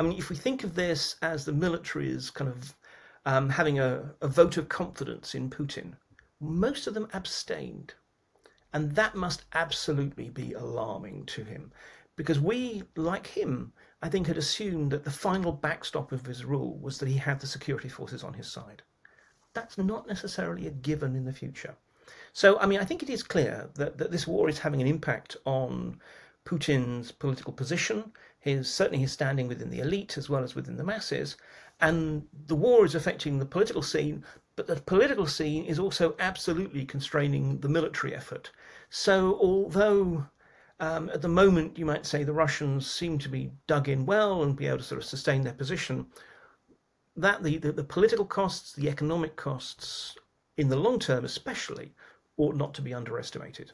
I mean, if we think of this as the military is kind of um, having a, a vote of confidence in Putin, most of them abstained. And that must absolutely be alarming to him because we, like him, I think had assumed that the final backstop of his rule was that he had the security forces on his side. That's not necessarily a given in the future. So, I mean, I think it is clear that, that this war is having an impact on Putin's political position, his certainly his standing within the elite as well as within the masses, and the war is affecting the political scene, but the political scene is also absolutely constraining the military effort. So, although um, at the moment you might say the Russians seem to be dug in well and be able to sort of sustain their position, that the, the, the political costs, the economic costs, in the long term especially, ought not to be underestimated.